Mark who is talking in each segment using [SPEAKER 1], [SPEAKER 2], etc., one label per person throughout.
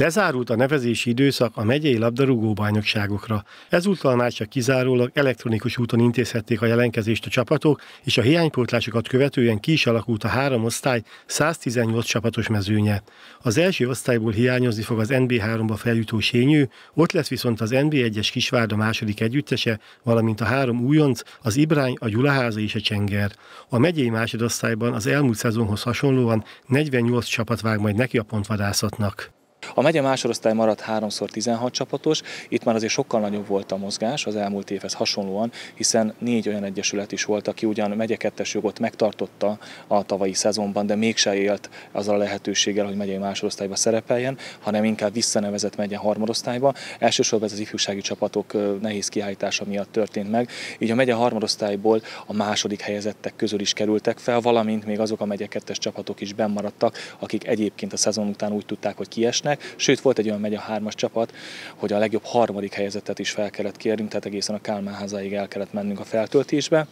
[SPEAKER 1] Lezárult a nevezési időszak a megyei labdarúgó bajnokságokra. Ezúttal már csak kizárólag elektronikus úton intézhették a jelentkezést a csapatok, és a hiánypótlásokat követően ki is alakult a három osztály 118 csapatos mezőnye. Az első osztályból hiányozni fog az NB3-ba feljutó Sényő, ott lesz viszont az NB1-es Kisvárda második együttese, valamint a három újonc, az Ibrány, a Gyulaháza és a Csenger. A megyei másodosztályban az elmúlt szezonhoz hasonlóan 48 csapat vág majd neki a pontvadászatnak.
[SPEAKER 2] A megye másodosztály maradt 3x16 csapatos, itt már azért sokkal nagyobb volt a mozgás az elmúlt évhez hasonlóan, hiszen négy olyan egyesület is volt, aki ugyan megye kettes jogot megtartotta a tavalyi szezonban, de mégse élt azzal a lehetőséggel, hogy megyei másodosztályba szerepeljen, hanem inkább visszanevezett megye harmadosztályba. Elsősorban ez az ifjúsági csapatok nehéz kiállítása miatt történt meg, így a megye harmadosztályból a második helyezettek közül is kerültek fel, valamint még azok a megye kettes csapatok is bennmaradtak, akik egyébként a szezon után úgy tudták, hogy kiesnek, sőt volt egy olyan megy a hármas csapat, hogy a legjobb harmadik helyezettet is fel kellett kérnünk, tehát egészen a Kálmán házáig el kellett mennünk a feltöltésbe.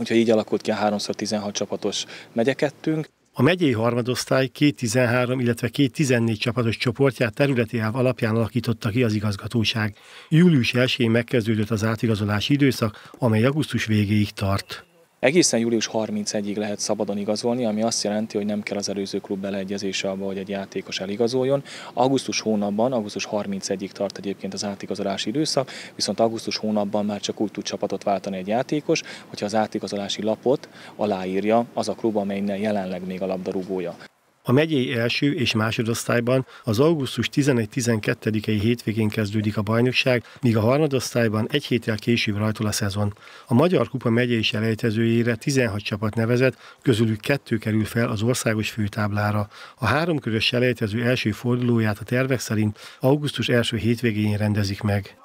[SPEAKER 2] Úgyhogy így alakult ki a 3x16 csapatos megyekettünk.
[SPEAKER 1] A megyei harmadosztály két 13, illetve két 14 csapatos csoportját területi elv alapján alakította ki az igazgatóság. Július 1-én megkezdődött az átigazolási időszak, amely augusztus végéig tart.
[SPEAKER 2] Egészen július 31-ig lehet szabadon igazolni, ami azt jelenti, hogy nem kell az előző klub beleegyezése abba, hogy egy játékos eligazoljon. Augusztus hónapban, augusztus 31-ig tart egyébként az átigazolási időszak, viszont augusztus hónapban már csak úgy tud csapatot váltani egy játékos, hogyha az átigazolási lapot aláírja az a klub, amelynek jelenleg még a labdarúgója.
[SPEAKER 1] A megyei első és másodosztályban az augusztus 11-12-i hétvégén kezdődik a bajnokság, míg a harmadosztályban egy héttel később rajtol a szezon. A Magyar Kupa megyei selejtezőjére 16 csapat nevezett, közülük kettő kerül fel az országos főtáblára. A háromkörös selejtező első fordulóját a tervek szerint augusztus első hétvégén rendezik meg.